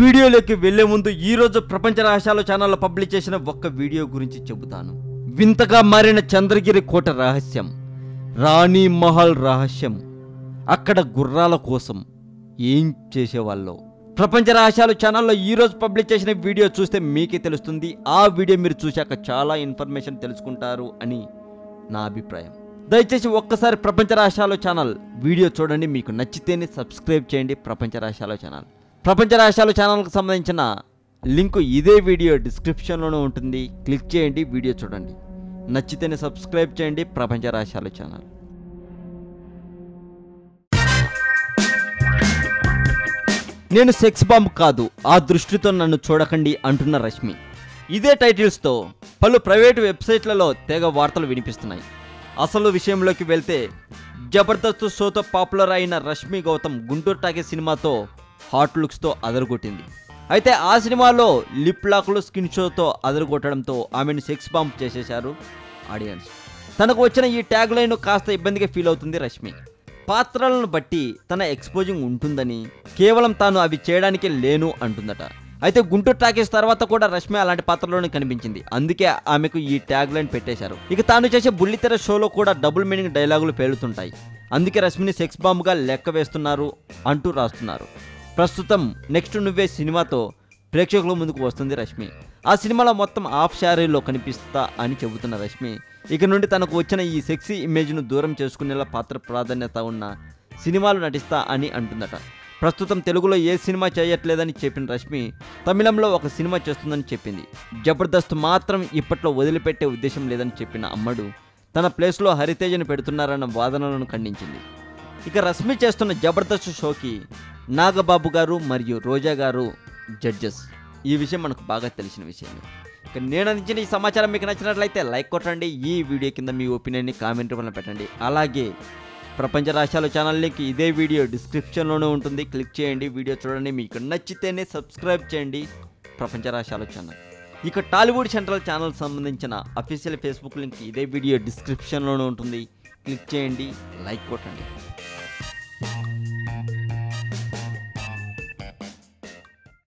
వీడియోలోకి వెళ్ళే ముందు ఈరోజు ప్రపంచ రహస్యాలు ఛానల్లో పబ్లిష్ చేసిన ఒక్క వీడియో గురించి చెబుతాను. వింతగా మారిన చంద్రగిరి కోట రహస్యం రాణి మహల్ రహస్యం అక్కడ గుర్రాల కోసం ఏం చేసేవాళ్ళో? ప్రపంచ రహస్యాలు ఛానల్లో ఈ రోజు పబ్లిష్ చేసిన వీడియో చూస్తే మీకే తెలుస్తుంది ఆ వీడియో మీరు చూశాక చాలా ఇన్ఫర్మేషన్ తెలుసుకుంటారు అని నా అభిప్రాయం. దయచేసి ఒక్కసారి ప్రపంచ రహస్యాలు ఛానల్ వీడియో చూడండి మీకు నచ్చితేనే సబ్స్క్రైబ్ చేయండి ప్రపంచ రహస్యాలు ఛానల్. ప్రపంచ రాష్ట్రాలు ఛానల్కి సంబంధించిన లింకు ఇదే వీడియో డిస్క్రిప్షన్లోనే ఉంటుంది. క్లిక్ చేయండి వీడియో చూడండి. నచ్చితేనే సబ్స్క్రైబ్ చేయండి ప్రపంచ రాష్ట్రాలు ఛానల్. నేను సెక్స్ బాంబ్ కాదు ఆ దృష్టితో నన్ను చూడకండి అంటున్న రష్మి. ఇదే టైటిల్స్తో పలు ప్రైవేటు వెబ్సైట్లలో తెగ వార్తలు వినిపిస్తున్నాయి. అసలు విషయంలోకి వెళ్తే జబర్దస్త్ షోతో పాపులర్ అయిన రష్మి గౌతమ్ గుంటూరు టాకే సినిమాతో హాట్ లుక్స్తో అదరగొట్టింది. అయితే ఆ సినిమాలో లిప్ లాక్లు స్కిన్ షోతో అదరగొట్టడంతో ఆమెను సెక్స్ బాంబ్ చేసేశారు ఆడియన్స్. తనకు వచ్చిన ఈ ట్యాగ్ లైన్ కాస్త ఇబ్బందిగా ఫీల్ అవుతుంది రష్మి. పాత్రలను బట్టి తన ఎక్స్పోజింగ్ ఉంటుందని కేవలం తాను అవి చేయడానికి లేను అంటుందట. అయితే గుంటూరు టాకీస్ తర్వాత కూడా రష్మి అలాంటి పాత్రలోనే కనిపించింది. అందుకే ఆమెకు ఈ ట్యాగ్ లైన్ పెట్టేశారు. ఇక తాను చేసే బుల్లితెర షోలో కూడా డబుల్ మీనింగ్ డైలాగులు పేలుతుంటాయి. అందుకే రష్మిని సెక్స్ బాంబుగా లెక్క వేస్తున్నారు అంటూ రాస్తున్నారు. ప్రస్తుతం నెక్స్ట్ నువ్వే సినిమాతో ప్రేక్షకుల ముందుకు వస్తుంది రష్మి. ఆ సినిమాలో మొత్తం ఆఫ్ శారీలో కనిపిస్తా అని చెబుతున్న రష్మి. ఇక నుండి తనకు వచ్చిన ఈ సెక్సీ ఇమేజ్ను దూరం చేసుకునేలా పాత్ర ప్రాధాన్యత ఉన్న సినిమాలు నటిస్తా అని అంటుందట. ప్రస్తుతం తెలుగులో ఏ సినిమా చేయట్లేదని చెప్పిన రష్మి తమిళంలో ఒక సినిమా చేస్తుందని చెప్పింది. జబర్దస్త్ మాత్రం ఇప్పట్లో వదిలిపెట్టే ఉద్దేశం లేదని చెప్పిన అమ్మడు తన ప్లేస్లో హరితేజను పెడుతున్నారన్న వాదనలను ఖండించింది. ఇక రష్మి చేస్తున్న జబర్దస్త్ షోకి నాగబాబు గారు మరియు రోజా గారు జడ్జెస్. ఈ విషయం మనకు బాగా తెలిసిన విషయం ఇక నేను అందించిన ఈ సమాచారం మీకు నచ్చినట్లయితే లైక్ కొట్టండి ఈ వీడియో కింద మీ ఒపీనియన్ని కామెంట్ రూపంలో పెట్టండి. అలాగే ప్రపంచ రాష్ట్రాల ఛానల్ లింక్ ఇదే వీడియో డిస్క్రిప్షన్లోనే ఉంటుంది. క్లిక్ చేయండి వీడియో చూడండి మీకు నచ్చితేనే సబ్స్క్రైబ్ చేయండి ప్రపంచ రాష్ట్రాల ఛానల్. ఇక టాలీవుడ్ సెంట్రల్ ఛానల్ సంబంధించిన అఫీషియల్ ఫేస్బుక్ లింక్ ఇదే వీడియో డిస్క్రిప్షన్లోనే ఉంటుంది. క్లిక్ చేయండి లైక్ కొట్టండి.